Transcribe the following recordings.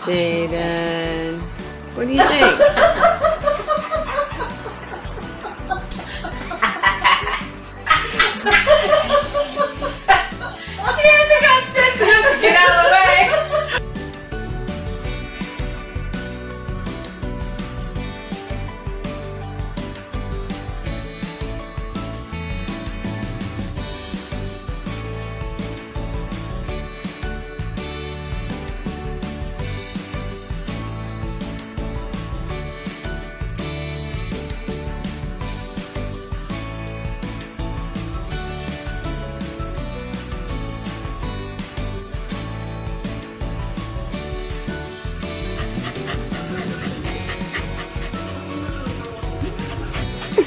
Jaden, what do you think?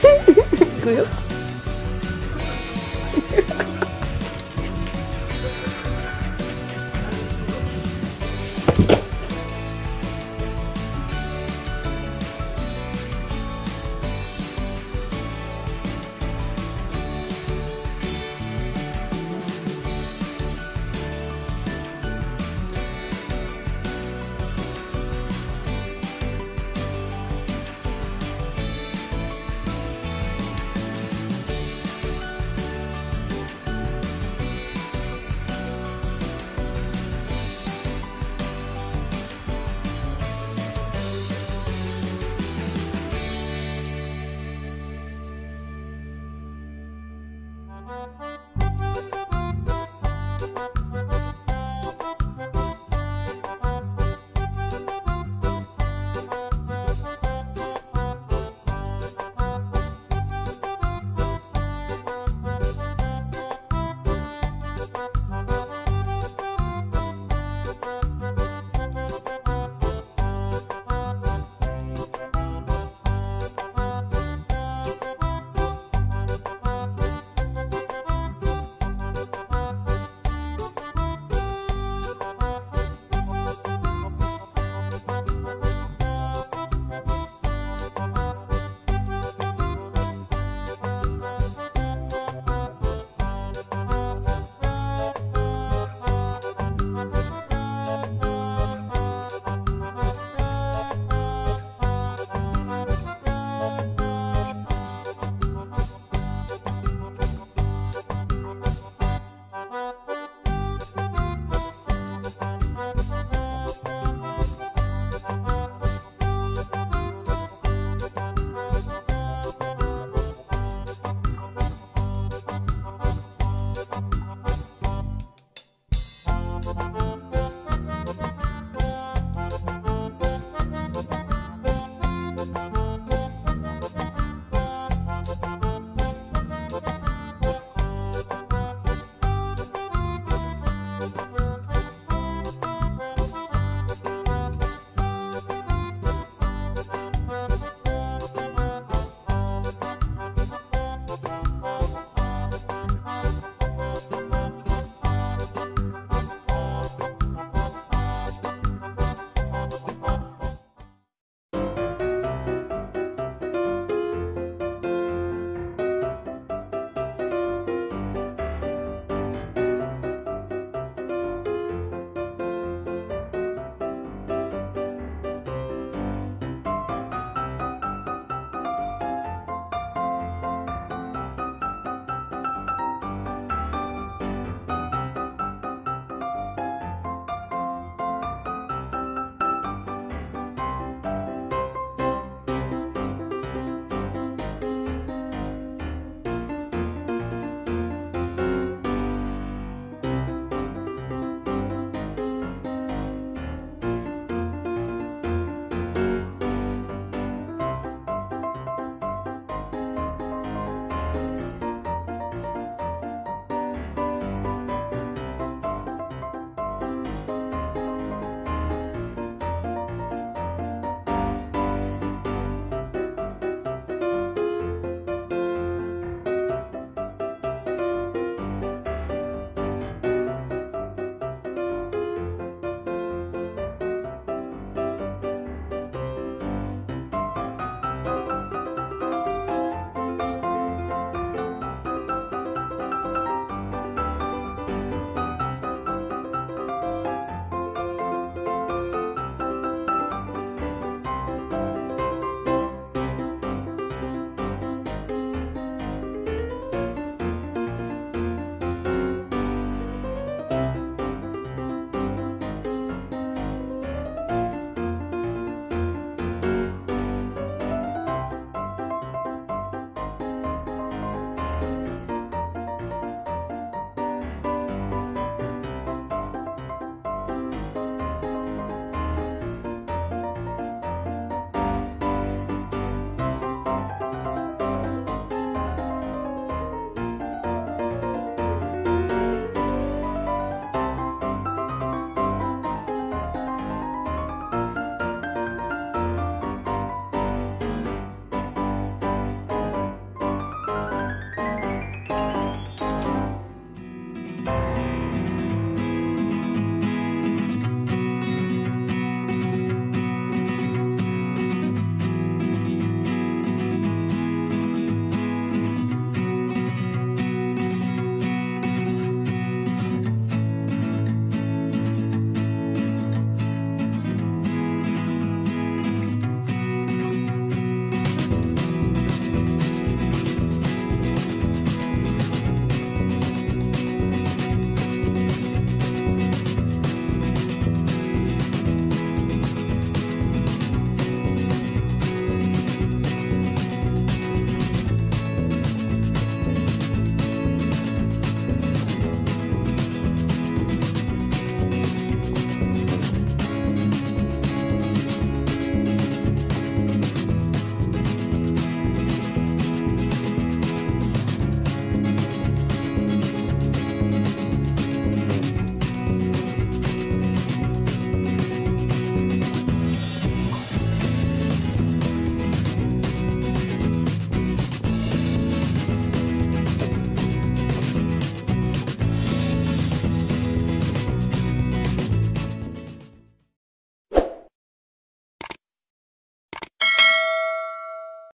行くよ。